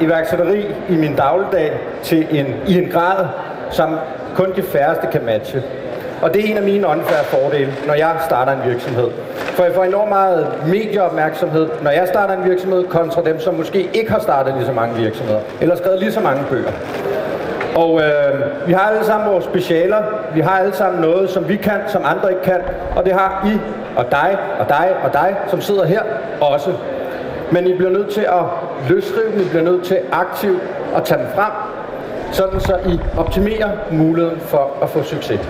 iværksætteri i min dagligdag til en, i en grad, som kun de færreste kan matche. Og det er en af mine unfair fordele, når jeg starter en virksomhed. For jeg får enormt meget medieopmærksomhed, når jeg starter en virksomhed, kontra dem, som måske ikke har startet lige så mange virksomheder, eller skrevet lige så mange bøger. Og øh, vi har alle sammen vores specialer. Vi har alle sammen noget, som vi kan, som andre ikke kan. Og det har I, og dig, og dig, og dig, som sidder her også. Men I bliver nødt til at løsrivende bliver nødt til aktivt at tage dem frem, sådan så I optimerer muligheden for at få succes.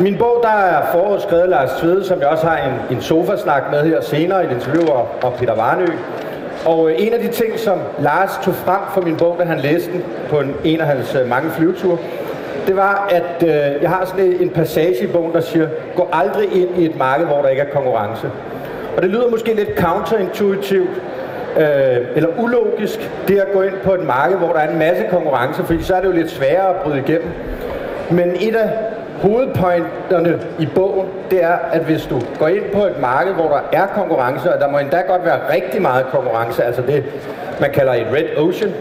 Min bog, der er foråret skrevet Lars Tvede, som jeg også har en, en sofasnak med her senere, et interview og Peter Varnø. Og øh, en af de ting, som Lars tog frem for min bog, da han læste den på en, en af hans øh, mange flyveture, det var, at øh, jeg har sådan en passage i bogen, der siger, gå aldrig ind i et marked, hvor der ikke er konkurrence. Og det lyder måske lidt counterintuitivt, øh, eller ulogisk, det at gå ind på et marked, hvor der er en masse konkurrence, fordi så er det jo lidt sværere at bryde igennem. Men et af hovedpointerne i bogen, det er, at hvis du går ind på et marked, hvor der er konkurrence, og der må endda godt være rigtig meget konkurrence, altså det, man kalder et red ocean,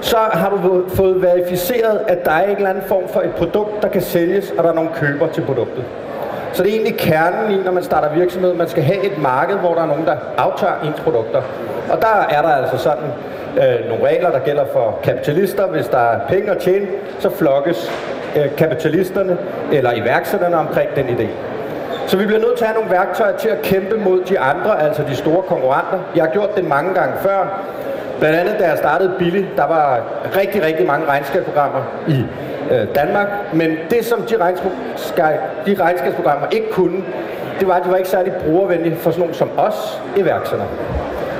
så har du fået verificeret, at der er en eller anden form for et produkt, der kan sælges, og der er nogle køber til produktet. Så det er egentlig kernen i, når man starter virksomhed. Man skal have et marked, hvor der er nogen, der aftager ens produkter. Og der er der altså sådan øh, nogle regler, der gælder for kapitalister. Hvis der er penge at tjene, så flokkes øh, kapitalisterne eller iværksætterne omkring den idé. Så vi bliver nødt til at have nogle værktøjer til at kæmpe mod de andre, altså de store konkurrenter. Jeg har gjort det mange gange før. Blandt andet, da jeg startede Billy, der var rigtig, rigtig mange regnskabsprogrammer i øh, Danmark. Men det, som de, de regnskabsprogrammer ikke kunne, det var, at de var ikke særlig brugervenlige for sådan nogen som os iværksættere.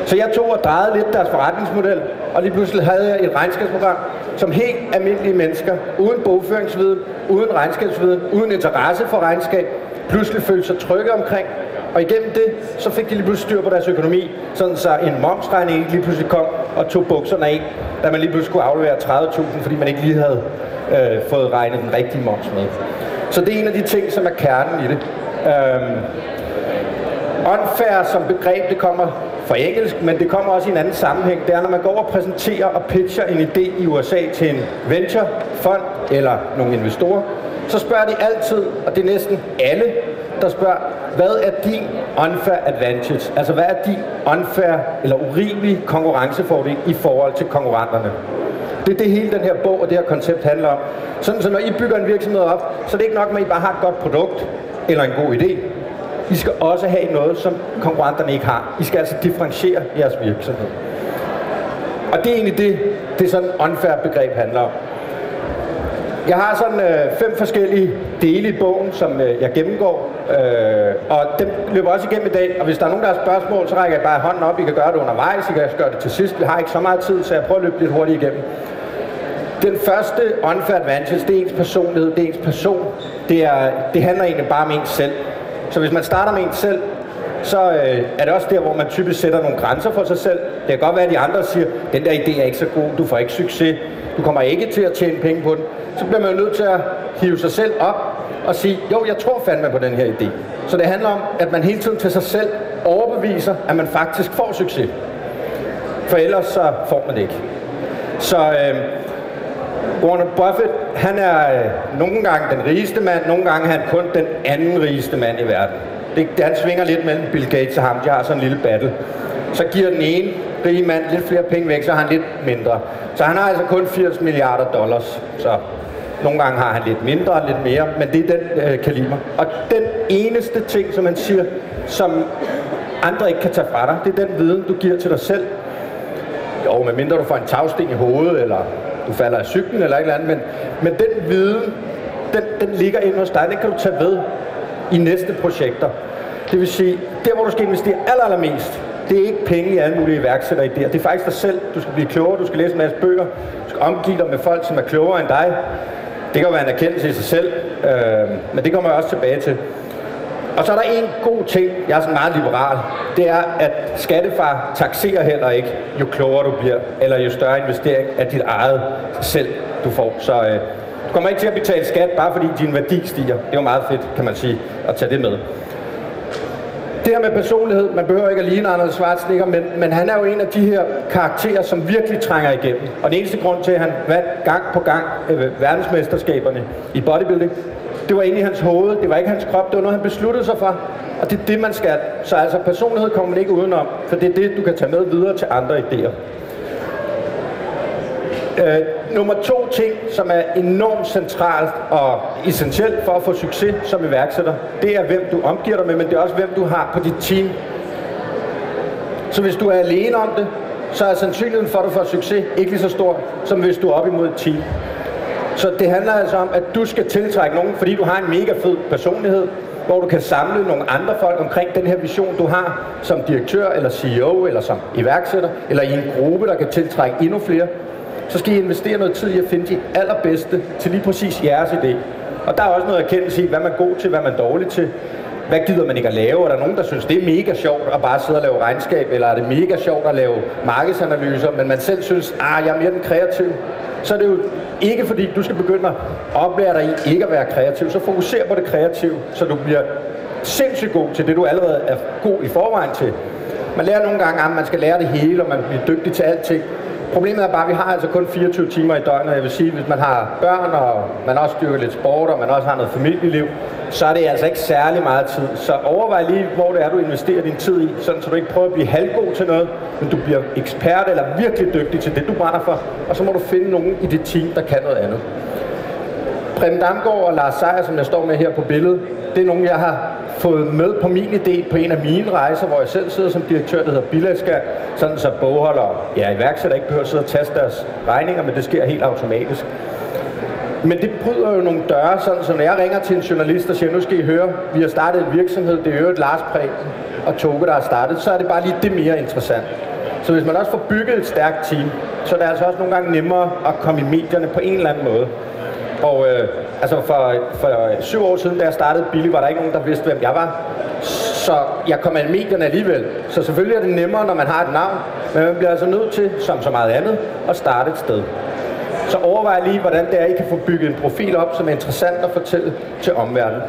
Så jeg tog og drejede lidt deres forretningsmodel, og lige pludselig havde jeg et regnskabsprogram, som helt almindelige mennesker, uden bogføringsviden, uden regnskabsviden, uden interesse for regnskab, pludselig følte sig trygge omkring. Og igennem det, så fik de lige pludselig styr på deres økonomi, sådan så en momsregning ikke lige pludselig kom og tog bukserne af, da man lige pludselig skulle aflevere 30.000, fordi man ikke lige havde øh, fået regnet den rigtige moms med. Så det er en af de ting, som er kernen i det. Øhm, unfair som begreb, det kommer fra engelsk, men det kommer også i en anden sammenhæng. Det er, når man går og præsenterer og pitcher en idé i USA til en venturefond eller nogle investorer, så spørger de altid, og det er næsten alle, der spørger, hvad er din unfair advantage? Altså, hvad er din unfair eller urimelig konkurrencefordel i forhold til konkurrenterne? Det er det hele den her bog og det her koncept handler om. Sådan, så når I bygger en virksomhed op, så er det ikke nok med, at I bare har et godt produkt eller en god idé. I skal også have noget, som konkurrenterne ikke har. I skal altså differentiere jeres virksomhed. Og det er egentlig det, det sådan unfair begreb handler om. Jeg har sådan øh, fem forskellige dele i bogen, som øh, jeg gennemgår, øh, og dem løber også igennem i dag. Og hvis der er nogen, der har spørgsmål, så rækker jeg bare hånden op. I kan gøre det undervejs, I kan gøre det til sidst. Vi har ikke så meget tid, så jeg prøver at løbe lidt hurtigt igennem. Den første unfair advantage, det er ens personlighed, det er ens person. Det, er, det handler egentlig bare om ens selv. Så hvis man starter med ens selv, så øh, er det også der, hvor man typisk sætter nogle grænser for sig selv. Det kan godt være, at de andre siger, den der idé er ikke så god, du får ikke succes, du kommer ikke til at tjene penge på den. Så bliver man jo nødt til at hive sig selv op og sige, jo, jeg tror fandme på den her idé. Så det handler om, at man hele tiden til sig selv overbeviser, at man faktisk får succes. For ellers så får man det ikke. Så øh, Warren Buffett, han er øh, nogle gange den rigeste mand, nogle gange er han kun den anden rigeste mand i verden. Det, det, han svinger lidt mellem Bill Gates og ham, de har sådan en lille battle. Så giver den ene rige mand lidt flere penge væk, så har han lidt mindre. Så han har altså kun 80 milliarder dollars. Så nogle gange har han lidt mindre, lidt mere, men det er den øh, kaliber. Og den eneste ting, som man siger, som andre ikke kan tage fra dig, det er den viden, du giver til dig selv. Jo, medmindre du får en tagsten i hovedet, eller du falder af cyklen eller et eller andet, men, men den viden, den, den ligger inde hos dig, den kan du tage ved i næste projekter. Det vil sige, der hvor du skal investere aller, allermest, det er ikke penge i alle mulige iværksætteridéer. Det er faktisk dig selv. Du skal blive klogere, du skal læse en masse bøger, du skal omgive dig med folk, som er klogere end dig. Det kan være en erkendelse i sig selv, øh, men det kommer jeg også tilbage til. Og så er der en god ting, jeg er sådan meget liberal, det er, at skattefar taxerer heller ikke, jo klogere du bliver, eller jo større investering af dit eget selv, du får. Så øh, du kommer ikke til at betale skat, bare fordi din værdi stiger. Det er jo meget fedt, kan man sige, at tage det med det her med personlighed, man behøver ikke at ligne Arnold Schwarzenegger, men, men han er jo en af de her karakterer, som virkelig trænger igennem. Og den eneste grund til, at han vandt gang på gang øh, verdensmesterskaberne i bodybuilding, det var inde i hans hoved, det var ikke hans krop, det var noget, han besluttede sig for. Og det er det, man skal. Så altså personlighed kommer man ikke udenom, for det er det, du kan tage med videre til andre idéer. Øh, nummer to ting, som er enormt centralt og essentielt for at få succes som iværksætter, det er, hvem du omgiver dig med, men det er også, hvem du har på dit team. Så hvis du er alene om det, så er sandsynligheden for, at du får succes ikke lige så stor, som hvis du er op imod et team. Så det handler altså om, at du skal tiltrække nogen, fordi du har en mega fed personlighed, hvor du kan samle nogle andre folk omkring den her vision, du har som direktør, eller CEO, eller som iværksætter, eller i en gruppe, der kan tiltrække endnu flere, så skal I investere noget tid i at finde de allerbedste til lige præcis jeres idé. Og der er også noget erkendelse i, hvad man er god til, hvad man er dårlig til. Hvad gider man ikke at lave? Er der nogen, der synes, det er mega sjovt at bare sidde og lave regnskab, eller er det mega sjovt at lave markedsanalyser, men man selv synes, ah, jeg er mere den kreativ? Så er det jo ikke fordi, du skal begynde at oplære dig i ikke at være kreativ. Så fokuser på det kreative, så du bliver sindssygt god til det, du allerede er god i forvejen til. Man lærer nogle gange, at man skal lære det hele, og man bliver dygtig til alting. Problemet er bare, at vi har altså kun 24 timer i døgnet. Jeg vil sige, hvis man har børn, og man også dyrker lidt sport, og man også har noget familieliv, så er det altså ikke særlig meget tid. Så overvej lige, hvor det er, du investerer din tid i, sådan så du ikke prøver at blive halvgod til noget, men du bliver ekspert eller virkelig dygtig til det, du brænder for, og så må du finde nogen i dit team, der kan noget andet. Prem Damgaard og Lars Seier, som jeg står med her på billedet, det er nogen, jeg har fået med på min idé på en af mine rejser, hvor jeg selv sidder som direktør, der hedder Bilagskat, sådan så bogholdere, ja, iværksætter ikke behøver at sidde og taste deres regninger, men det sker helt automatisk. Men det bryder jo nogle døre, sådan så når jeg ringer til en journalist og siger, nu skal I høre, vi har startet en virksomhed, det er jo et Lars Preben og Toge, der har startet, så er det bare lige det mere interessant. Så hvis man også får bygget et stærkt team, så er det altså også nogle gange nemmere at komme i medierne på en eller anden måde. Og øh, altså for, for syv år siden, da jeg startede Billy, var der ikke nogen, der vidste, hvem jeg var. Så jeg kom i medierne alligevel. Så selvfølgelig er det nemmere, når man har et navn, men man bliver altså nødt til, som så meget andet, at starte et sted. Så overvej lige, hvordan det er, I kan få bygget en profil op, som er interessant at fortælle til omverdenen.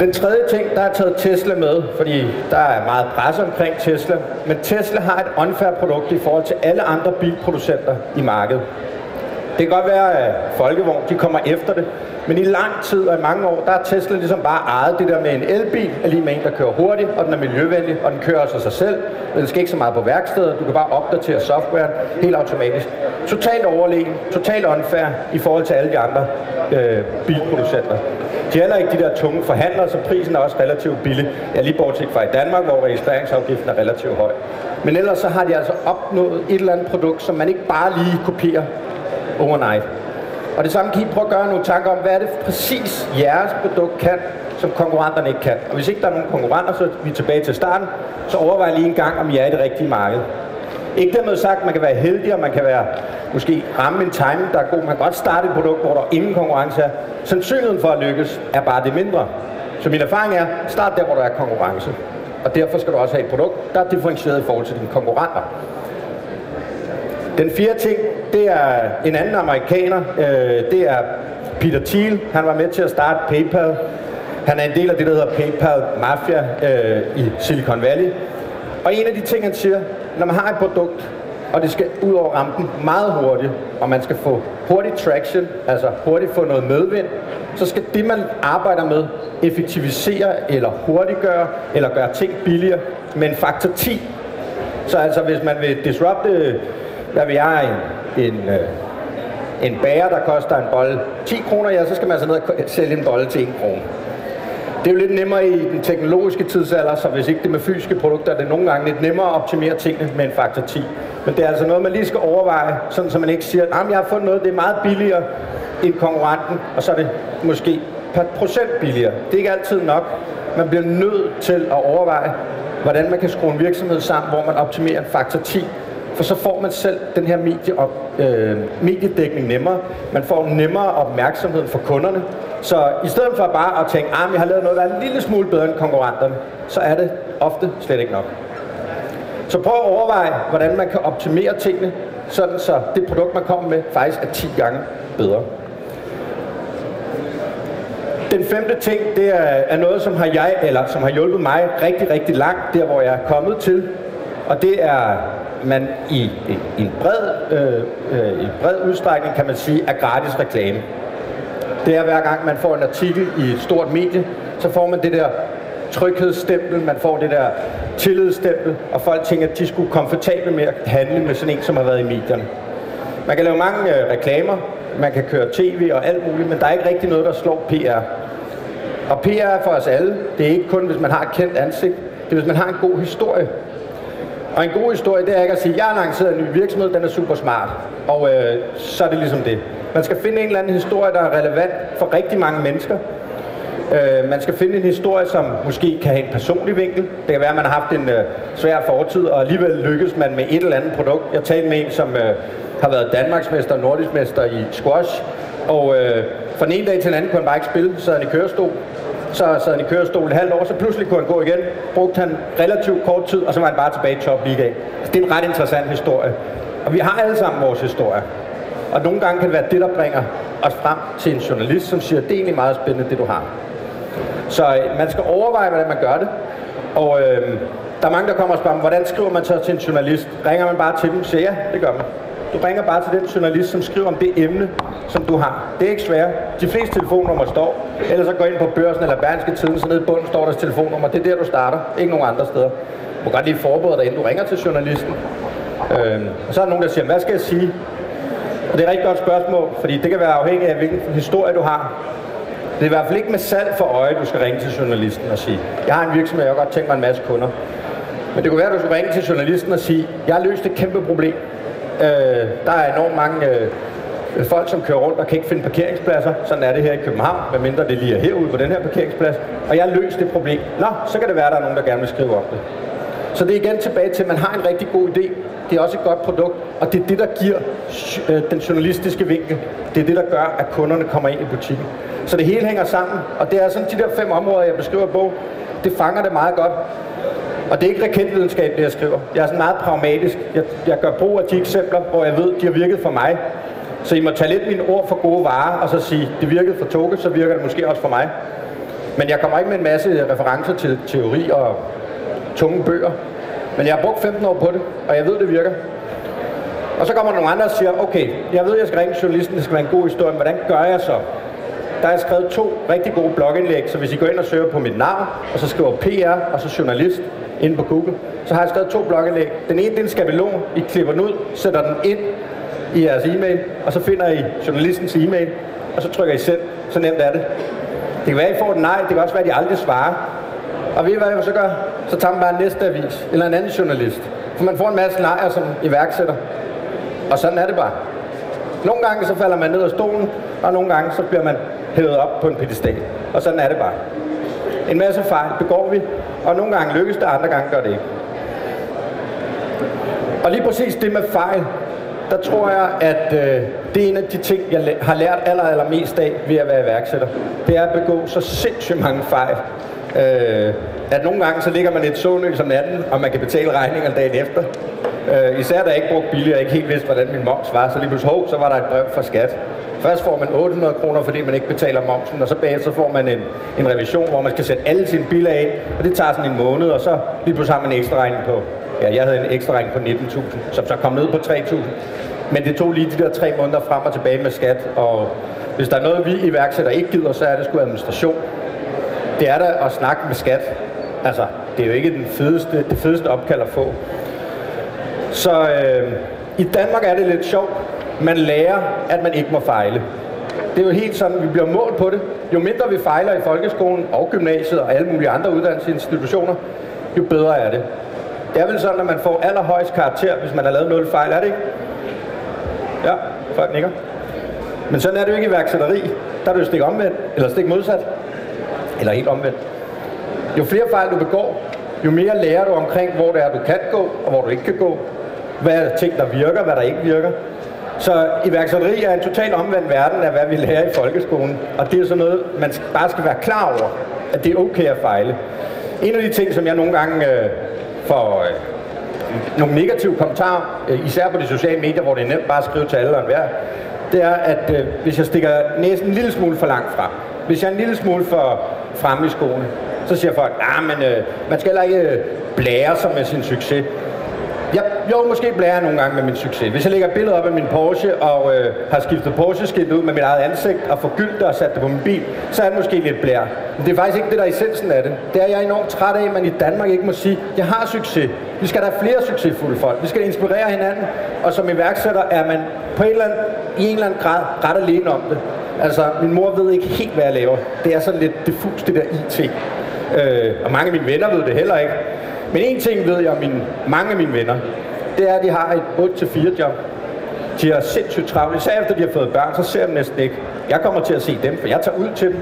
Den tredje ting, der er taget Tesla med, fordi der er meget pres omkring Tesla, men Tesla har et unfair produkt i forhold til alle andre bilproducenter i markedet. Det kan godt være, at Folkevogn de kommer efter det, men i lang tid og i mange år, der er Tesla ligesom bare ejet det der med en elbil, er lige med en, der kører hurtigt, og den er miljøvenlig, og den kører også af sig selv. Den skal ikke så meget på værkstedet, du kan bare opdatere softwaren helt automatisk. Totalt overlegen, totalt unfair i forhold til alle de andre øh, bilproducenter. De er heller ikke de der tunge forhandlere, så prisen er også relativt billig. Ja, lige bortset fra i Danmark, hvor registreringsafgiften er relativt høj. Men ellers så har de altså opnået et eller andet produkt, som man ikke bare lige kopierer overnight. Og det samme kan I prøve at gøre nogle tanker om, hvad er det præcis jeres produkt kan, som konkurrenterne ikke kan. Og hvis ikke der er nogen konkurrenter, så er vi tilbage til starten, så overvej lige en gang, om I er i det rigtige marked. Ikke dermed sagt, at man kan være heldig, og man kan være, måske ramme en timing, der er god. Man kan godt starte et produkt, hvor der ingen konkurrence er. Sandsynligheden for at lykkes er bare det mindre. Så min erfaring er, start der, hvor der er konkurrence. Og derfor skal du også have et produkt, der er differentieret i forhold til dine konkurrenter. Den fjerde ting, det er en anden amerikaner. Øh, det er Peter Thiel. Han var med til at starte PayPal. Han er en del af det, der hedder PayPal Mafia øh, i Silicon Valley. Og en af de ting, han siger, når man har et produkt, og det skal ud over rampen meget hurtigt, og man skal få hurtig traction, altså hurtigt få noget medvind, så skal det, man arbejder med, effektivisere eller hurtiggøre, eller gøre ting billigere med en faktor 10. Så altså, hvis man vil disrupte hvad vi har en, en, øh, en bager, der koster en bolle 10 kroner, ja, så skal man altså ned og sælge en bolle til 1 krone. Det er jo lidt nemmere i den teknologiske tidsalder, så hvis ikke det med fysiske produkter, er det nogle gange lidt nemmere at optimere tingene med en faktor 10. Men det er altså noget, man lige skal overveje, sådan så man ikke siger, at jeg har fundet noget, det er meget billigere end konkurrenten, og så er det måske per procent billigere. Det er ikke altid nok. Man bliver nødt til at overveje, hvordan man kan skrue en virksomhed sammen, hvor man optimerer en faktor 10, for så får man selv den her medie op, øh, mediedækning nemmere. Man får nemmere opmærksomhed for kunderne. Så i stedet for bare at tænke, at ah, jeg har lavet noget, der er en lille smule bedre end konkurrenterne, så er det ofte slet ikke nok. Så prøv at overveje, hvordan man kan optimere tingene, sådan så det produkt, man kommer med, faktisk er 10 gange bedre. den femte ting, det er, er noget, som har jeg, eller som har hjulpet mig rigtig, rigtig langt, der hvor jeg er kommet til. Og det er, man i, i, i en bred, øh, øh, i bred udstrækning, kan man sige, er gratis reklame. Det er hver gang, man får en artikel i et stort medie, så får man det der tryghedsstempel, man får det der tillidsstempel, og folk tænker, at de skulle komfortable med at handle med sådan en, som har været i medierne. Man kan lave mange øh, reklamer, man kan køre tv og alt muligt, men der er ikke rigtig noget, der slår PR. Og PR er for os alle. Det er ikke kun, hvis man har et kendt ansigt. Det er, hvis man har en god historie. Og en god historie, det er ikke at sige, jeg har lanceret en ny virksomhed, den er super smart. Og øh, så er det ligesom det. Man skal finde en eller anden historie, der er relevant for rigtig mange mennesker. Øh, man skal finde en historie, som måske kan have en personlig vinkel. Det kan være, at man har haft en øh, svær fortid, og alligevel lykkes man med et eller andet produkt. Jeg talte med en, som øh, har været Danmarksmester og Nordiskmester i squash, og øh, fra den ene dag til den anden kunne han bare ikke spille, så han i kørestol. Så sad han i kørestol et halvt år, så pludselig kunne han gå igen. Brugte han relativt kort tid, og så var han bare tilbage i top liga. Så altså, det er en ret interessant historie. Og vi har alle sammen vores historie. Og nogle gange kan det være det, der bringer os frem til en journalist, som siger, det er egentlig meget spændende, det du har. Så øh, man skal overveje, hvordan man gør det. Og øh, der er mange, der kommer og spørger, hvordan skriver man så til en journalist? Ringer man bare til dem siger, ja, det gør man. Du ringer bare til den journalist, som skriver om det emne, som du har. Det er ikke svært. De fleste telefonnummer står. Ellers så går ind på børsen eller Berlingske Tiden, så nede i bunden står deres telefonnummer. Det er der, du starter. Ikke nogen andre steder. Du må godt lige forberede dig, inden du ringer til journalisten. Øh, og så er der nogen, der siger, hvad skal jeg sige? Og det er et rigtig godt spørgsmål, fordi det kan være afhængigt af, hvilken historie du har. Det er i hvert fald ikke med salg for øje, du skal ringe til journalisten og sige, jeg har en virksomhed, jeg har godt tænkt mig en masse kunder. Men det kunne være, at du skulle ringe til journalisten og sige, jeg har løst et kæmpe problem. Øh, der er enormt mange øh, folk, som kører rundt og kan ikke finde parkeringspladser. Sådan er det her i København, medmindre det lige er herude på den her parkeringsplads. Og jeg løste det problem. Nå, så kan det være, at der er nogen, der gerne vil skrive om det. Så det er igen tilbage til, at man har en rigtig god idé. Det er også et godt produkt, og det er det, der giver øh, den journalistiske vinkel. Det er det, der gør, at kunderne kommer ind i butikken. Så det hele hænger sammen, og det er sådan de der fem områder, jeg beskriver på, det fanger det meget godt. Og det er ikke raketvidenskab, det jeg skriver. Jeg er sådan meget pragmatisk. Jeg, jeg gør brug af de eksempler, hvor jeg ved, de har virket for mig. Så I må tage lidt mine ord for gode varer, og så sige, det virkede for Toge, så virker det måske også for mig. Men jeg kommer ikke med en masse referencer til teori og tunge bøger. Men jeg har brugt 15 år på det, og jeg ved, det virker. Og så kommer der nogle andre og siger, okay, jeg ved, jeg skal ringe journalisten, det skal være en god historie, men hvordan gør jeg så? Der har jeg skrevet to rigtig gode blogindlæg, så hvis I går ind og søger på mit navn, og så skriver PR, og så journalist, ind på Google, så har jeg skrevet to blogindlæg. Den ene, det er en skabelon. I klipper den ud, sætter den ind i jeres e-mail, og så finder I journalistens e-mail, og så trykker I send. Så nemt er det. Det kan være, I får et nej, det kan også være, at de aldrig svarer. Og ved I, hvad jeg så gør? Så tager man bare næste avis, eller en anden journalist. For man får en masse nejer som iværksætter. Og sådan er det bare. Nogle gange så falder man ned af stolen, og nogle gange så bliver man hævet op på en pedestal. Og sådan er det bare. En masse fejl begår vi, og nogle gange lykkes det, andre gange gør det ikke. Og lige præcis det med fejl, der tror jeg, at øh, det er en af de ting, jeg har lært aller, aller mest af ved at være iværksætter. Det er at begå så sindssygt mange fejl. Øh, at nogle gange så ligger man et sånøs om natten, og man kan betale regningerne dagen efter. Øh, især da jeg ikke brugte billig, og ikke helt vidste, hvordan min moms var, så lige pludselig, hov, så var der et brev fra skat. Først får man 800 kroner, fordi man ikke betaler momsen, og så bagefter får man en, en revision, hvor man skal sætte alle sine biler af, og det tager sådan en måned, og så lige pludselig har man en ekstra regning på, ja, jeg havde en ekstra regning på 19.000, som så kom ned på 3.000. Men det tog lige de der tre måneder frem og tilbage med skat, og hvis der er noget, vi iværksætter ikke gider, så er det sgu administration. Det er da at snakke med skat. Altså, det er jo ikke den fedeste, det fedeste opkald at få. Så øh, i Danmark er det lidt sjovt. Man lærer, at man ikke må fejle. Det er jo helt sådan, vi bliver målt på det. Jo mindre vi fejler i folkeskolen og gymnasiet og alle mulige andre uddannelsesinstitutioner, jo bedre er det. Det er vel sådan, at man får allerhøjst karakter, hvis man har lavet nul fejl, er det ikke? Ja, folk nikker. Men sådan er det jo ikke i værksætteri. Der er det jo stik omvendt, eller stik modsat. Eller helt omvendt. Jo flere fejl du begår, jo mere lærer du omkring, hvor det er, du kan gå, og hvor du ikke kan gå. Hvad er ting, der virker, hvad der ikke virker. Så iværksætteri er en totalt omvendt verden af, hvad vi lærer i folkeskolen. Og det er sådan noget, man bare skal være klar over, at det er okay at fejle. En af de ting, som jeg nogle gange øh, får øh, nogle negative kommentarer, øh, især på de sociale medier, hvor det er nemt bare at skrive til alle og enhver, det er, at øh, hvis jeg stikker næsen en lille smule for langt frem, Hvis jeg er en lille smule for fremme i skoene, så siger folk, ah, men øh, man skal heller ikke blære sig med sin succes. Jeg, jo, måske blærer jeg nogle gange med min succes. Hvis jeg lægger et billede op af min Porsche og øh, har skiftet Porsche-skilt ud med mit eget ansigt og forgyldt det og sat det på min bil, så er det måske lidt blær. Men det er faktisk ikke det, der er essensen af det. Det er jeg enormt træt af, at man i Danmark ikke må sige, jeg har succes. Vi skal da have flere succesfulde folk. Vi skal inspirere hinanden. Og som iværksætter er man på en eller anden, i en eller anden grad ret alene om det. Altså, min mor ved ikke helt, hvad jeg laver. Det er sådan lidt diffus, det der IT. Øh, og mange af mine venner ved det heller ikke. Men en ting ved jeg om mine, mange af mine venner, det er, at de har et 8-4 job. De har sindssygt travlt. Især efter de har fået børn, så ser jeg dem næsten ikke. Jeg kommer til at se dem, for jeg tager ud til dem.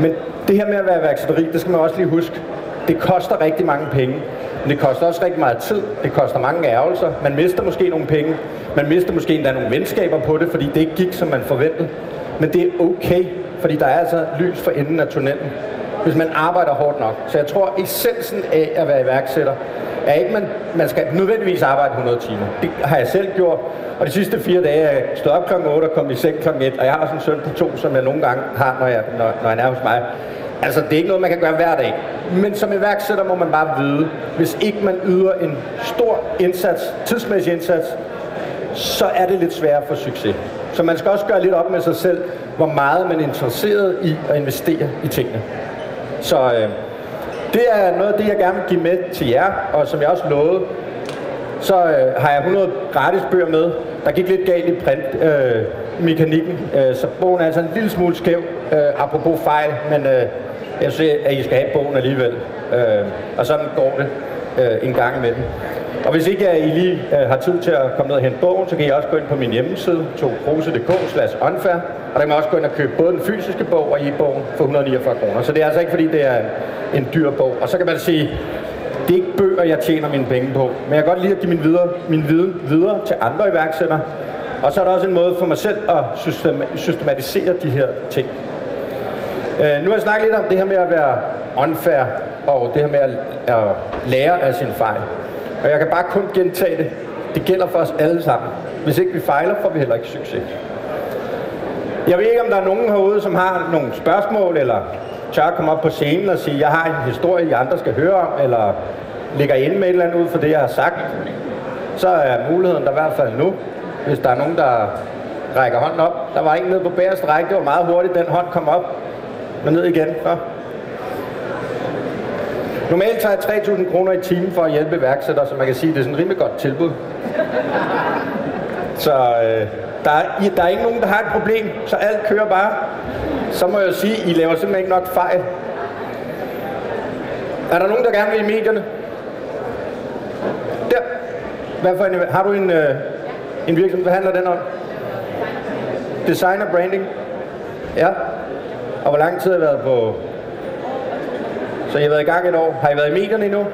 Men det her med at være værksætteri, det skal man også lige huske. Det koster rigtig mange penge. Men det koster også rigtig meget tid. Det koster mange ærgelser. Man mister måske nogle penge. Man mister måske endda nogle venskaber på det, fordi det ikke gik, som man forventede. Men det er okay, fordi der er altså lys for enden af tunnelen hvis man arbejder hårdt nok. Så jeg tror, essensen af at være iværksætter, er ikke, man, man skal nødvendigvis arbejde 100 timer. Det har jeg selv gjort, og de sidste fire dage er jeg stået op kl. 8 og kom i seng kl. 1, og jeg har også en søn på to, som jeg nogle gange har, når jeg, når, når han er hos mig. Altså, det er ikke noget, man kan gøre hver dag. Men som iværksætter må man bare vide, hvis ikke man yder en stor indsats, tidsmæssig indsats, så er det lidt sværere for succes. Så man skal også gøre lidt op med sig selv, hvor meget man er interesseret i at investere i tingene. Så øh, det er noget af det, jeg gerne vil give med til jer, og som jeg også lovede, så øh, har jeg 100 gratis bøger med. Der gik lidt galt i printmekanikken, øh, øh, så bogen er altså en lille smule skæv, øh, apropos fejl, men øh, jeg synes, at I skal have bogen alligevel. Øh, og sådan går det øh, en gang imellem. Og hvis ikke I lige øh, har tid til at komme ned og hente bogen, så kan I også gå ind på min hjemmeside, tokrose.dk slash unfair, og der kan man også gå ind og købe både den fysiske bog og e-bogen for 149 kroner. Så det er altså ikke fordi, det er en, dyr bog. Og så kan man sige, det er ikke bøger, jeg tjener mine penge på, men jeg kan godt lide at give min, videre, min viden videre til andre iværksættere. Og så er der også en måde for mig selv at systematisere de her ting. Øh, nu har jeg snakket lidt om det her med at være unfair, og det her med at, at lære af sin fejl. Og jeg kan bare kun gentage det. Det gælder for os alle sammen. Hvis ikke vi fejler, får vi heller ikke succes. Jeg ved ikke, om der er nogen herude, som har nogle spørgsmål, eller tør at komme op på scenen og sige, jeg har en historie, I andre skal høre om, eller ligger inde med et eller andet ud for det, jeg har sagt. Så er muligheden der i hvert fald nu, hvis der er nogen, der rækker hånden op. Der var en nede på bagerste række, det var meget hurtigt, den hånd kom op. Men ned igen. Så. Normalt tager jeg 3.000 kroner i timen for at hjælpe iværksættere, så man kan sige, at det er sådan et rimelig godt tilbud. Så øh, der, er, der er ikke nogen, der har et problem, så alt kører bare. Så må jeg sige, I laver simpelthen ikke nok fejl. Er der nogen, der gerne vil i medierne? Der. Hvad for en, har du en, øh, en virksomhed? Hvad handler den om? Design og branding? Ja. Og hvor lang tid har jeg været på så I har været i gang et år. Har I været i medierne endnu? Nej.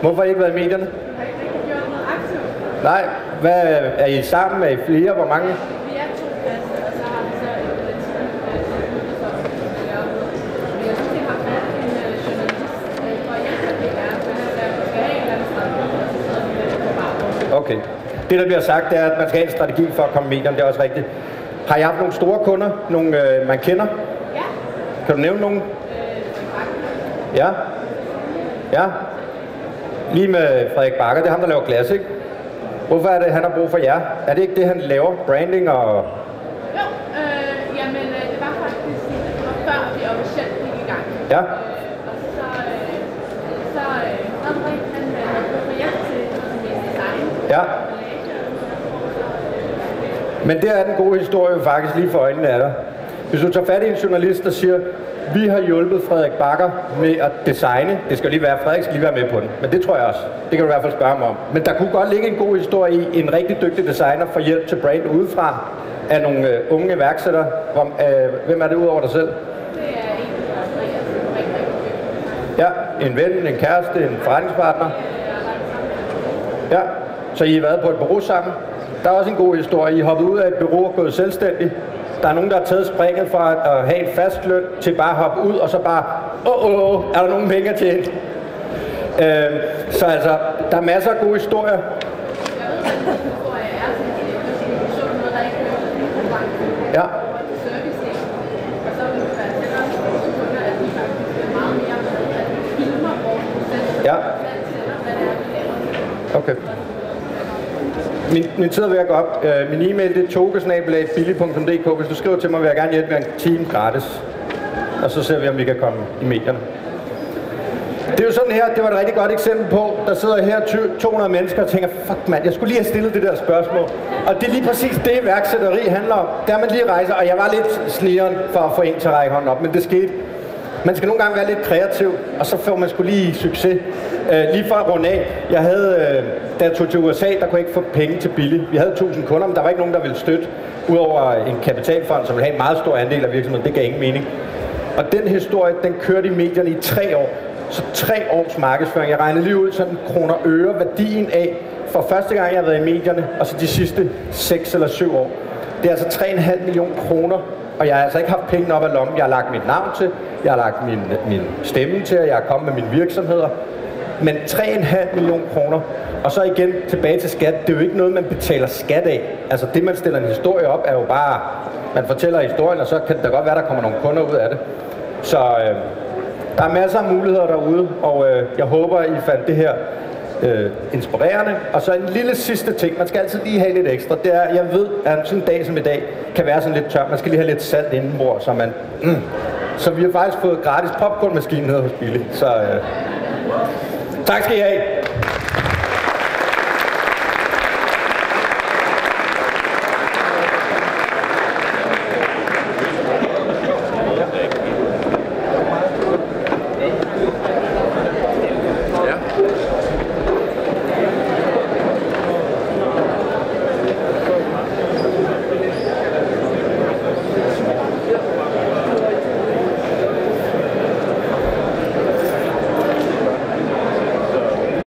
Hvorfor har I ikke været i medierne? Har ikke gjort noget aktivt. Nej. Hvad er I sammen med flere? Hvor mange? Vi er to klasser, og så har vi så et jeg jeg jeg er, på baggrunden. Okay. Det, der bliver sagt, det er, at man skal have en strategi for at komme i medierne. Det er også rigtigt. Har I haft nogle store kunder? Nogle, øh, man kender? Ja. Kan du nævne nogen? Ja. Ja. Lige med Frederik Bakker, det er ham, der laver glas, ikke? Hvorfor er det, han har brug for jer? Er det ikke det, han laver? Branding og... Jo, øh, jamen øh, det var faktisk det var før vi officielt gik i gang. Ja. Øh, og så, øh, så øh, Frederik, han øh, havde brug for til design. Ja. Men der er den gode historie faktisk lige for øjnene af dig. Hvis du tager fat i en journalist, der siger, vi har hjulpet Frederik Bakker med at designe. Det skal lige være, Frederik skal lige være med på den. Men det tror jeg også. Det kan du i hvert fald spørge mig om. Men der kunne godt ligge en god historie i, en rigtig dygtig designer får hjælp til brand udefra af nogle øh, unge iværksættere. Om, øh, hvem er det udover dig selv? Det er en, rigtig, rigtig Ja, en ven, en kæreste, en forretningspartner. Ja, så I har været på et bureau sammen. Der er også en god historie. I er hoppet ud af et bureau og gået selvstændig. Der er nogen, der har taget springet fra at have en fast løn til bare at hoppe ud, og så bare, åh, åh, er der nogen penge til? tjene? Øh, så altså, der er masser af gode historier. Ja. Ja. Okay. Min, min tid er ved at gå op. Øh, min e-mail det er togesnabelag.billig.dk. Hvis du skriver til mig, vil jeg gerne hjælpe med en time gratis. Og så ser vi, om vi kan komme i medierne. Det er jo sådan her, det var et rigtig godt eksempel på, der sidder her 200 mennesker og tænker, fuck mand, jeg skulle lige have stillet det der spørgsmål. Og det er lige præcis det, iværksætteri handler om. Der man lige rejser, og jeg var lidt snigeren for at få en til at række hånden op, men det skete. Man skal nogle gange være lidt kreativ, og så får man skulle lige succes. Øh, lige for at runde af, jeg havde, øh, da jeg tog til USA, der kunne jeg ikke få penge til billigt. Vi havde 1000 kunder, men der var ikke nogen, der ville støtte, udover en kapitalfond, som ville have en meget stor andel af virksomheden. Det gav ingen mening. Og den historie, den kørte i medierne i tre år. Så tre års markedsføring. Jeg regnede lige ud sådan kroner øre værdien af, for første gang jeg har været i medierne, og så de sidste 6 eller 7 år. Det er altså 3,5 millioner kroner, og jeg har altså ikke haft penge op af lommen. Jeg har lagt mit navn til, jeg har lagt min, min stemme til, og jeg er kommet med mine virksomheder. Men 3,5 millioner kroner, og så igen tilbage til skat. Det er jo ikke noget, man betaler skat af. Altså det, man stiller en historie op, er jo bare, man fortæller historien, og så kan det da godt være, der kommer nogle kunder ud af det. Så øh, der er masser af muligheder derude, og øh, jeg håber, I fandt det her øh, inspirerende. Og så en lille sidste ting, man skal altid lige have lidt ekstra, det er, jeg ved, at sådan en dag som i dag kan være sådan lidt tør. Man skal lige have lidt salt indenbord, så man... Mm. Så vi har faktisk fået gratis popcornmaskine nede hos Billy. Så øh, tak skal I have.